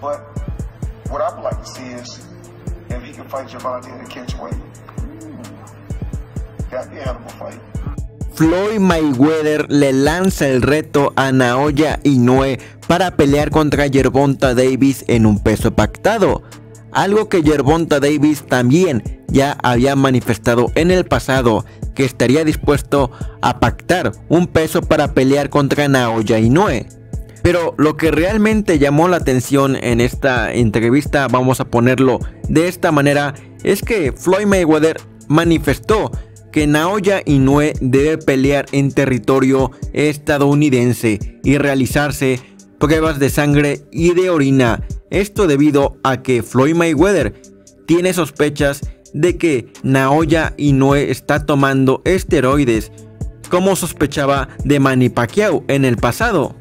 But what I would like to see is if he can fight a catch. Floyd Mayweather le lanza el reto a Naoya Inoue para pelear contra Gervonta Davis en un peso pactado, algo que Gervonta Davis también ya había manifestado en el pasado que estaría dispuesto a pactar un peso para pelear contra Naoya Inoue. Pero lo que realmente llamó la atención en esta entrevista, vamos a ponerlo de esta manera, es que Floyd Mayweather manifestó que Naoya Inoue debe pelear en territorio estadounidense y realizarse pruebas de sangre y de orina. Esto debido a que Floyd Mayweather tiene sospechas de que Naoya Inoue está tomando esteroides, como sospechaba de Manny Pacquiao en el pasado.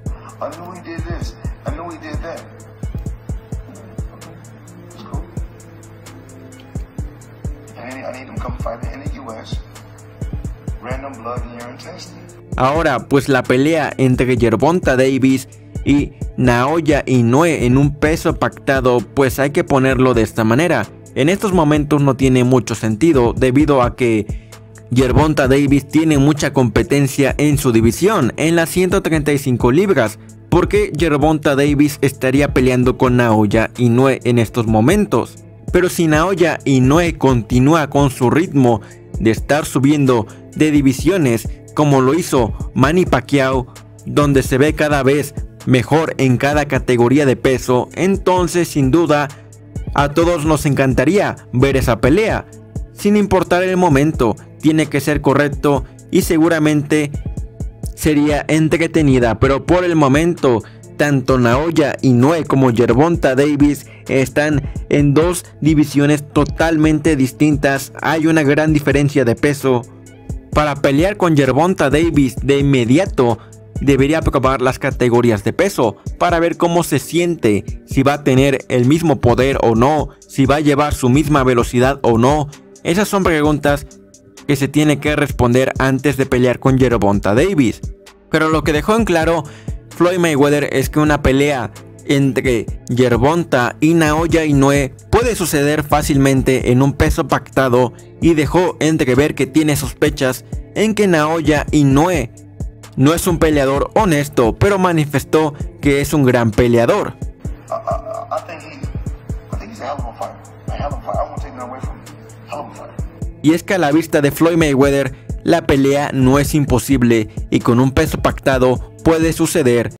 Ahora, pues la pelea entre Gervonta Davis y Naoya Inoue en un peso pactado, pues hay que ponerlo de esta manera. En estos momentos no tiene mucho sentido debido a que Gervonta Davis tiene mucha competencia en su división, en las 135 libras. ¿Por qué Gervonta Davis estaría peleando con Naoya Inoue en estos momentos? Pero si Naoya Inoue continúa con su ritmo de estar subiendo de divisiones como lo hizo Manny Pacquiao, donde se ve cada vez mejor en cada categoría de peso, entonces sin duda a todos nos encantaría ver esa pelea. Sin importar el momento, tiene que ser correcto y seguramente sería entretenida, pero por el momento tanto Naoya Inoue como Gervonta Davis están en dos divisiones totalmente distintas. Hay una gran diferencia de peso. Para pelear con Gervonta Davis de inmediato debería probar las categorías de peso para ver cómo se siente, si va a tener el mismo poder o no, si va a llevar su misma velocidad o no. Esas son preguntas que se tiene que responder antes de pelear con Gervonta Davis. Pero lo que dejó en claro Floyd Mayweather es que una pelea entre Gervonta y Naoya Inoue puede suceder fácilmente en un peso pactado y dejó entrever que tiene sospechas en que Naoya Inoue no es un peleador honesto, pero manifestó que es un gran peleador. Y es que a la vista de Floyd Mayweather, la pelea no es imposible y con un peso pactado puede suceder